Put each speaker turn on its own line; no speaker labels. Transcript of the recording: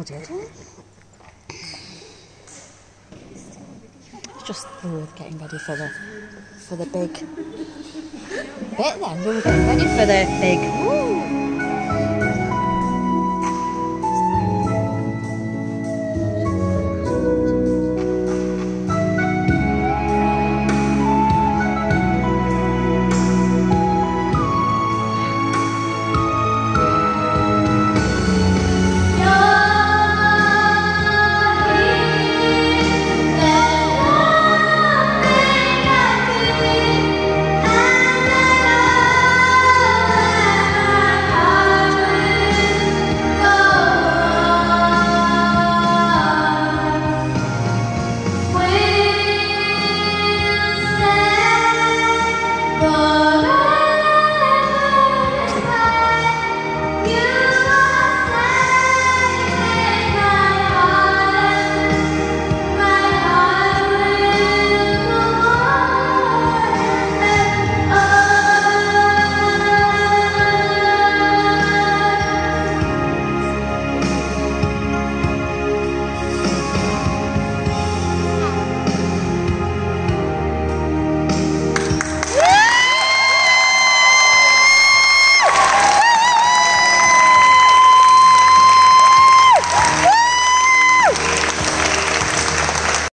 Bloody. It's just we getting ready for the for the big bit then. We were getting ready for the big. Woo!